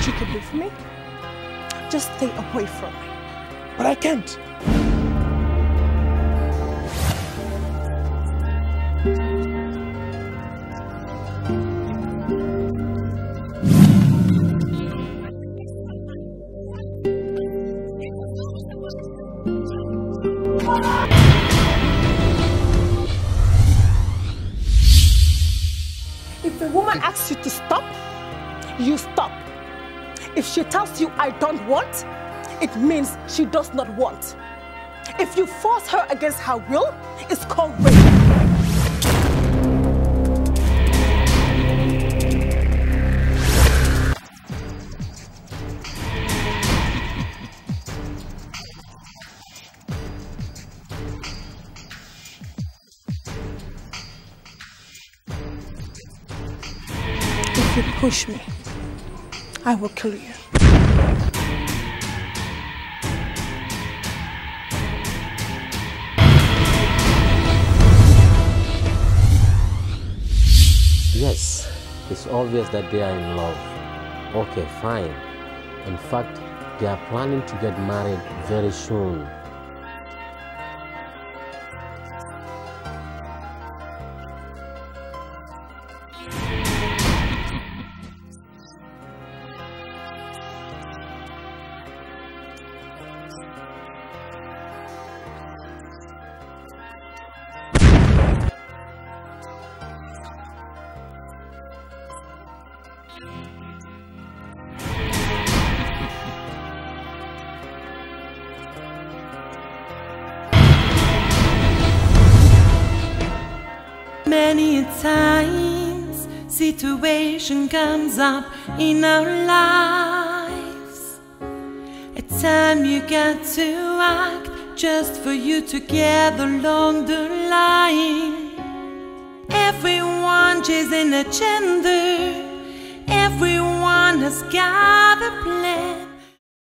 that you can leave me. Just stay away from me. But I can't. If a woman asks you to stop, you stop. If she tells you I don't want, it means she does not want. If you force her against her will, it's called rape. Push me, I will kill you. Yes, it's obvious that they are in love. Okay, fine. In fact, they are planning to get married very soon. Many times situation comes up in our lives. A time you got to act just for you to get along the line. Everyone chasing agenda. Everyone has got a plan.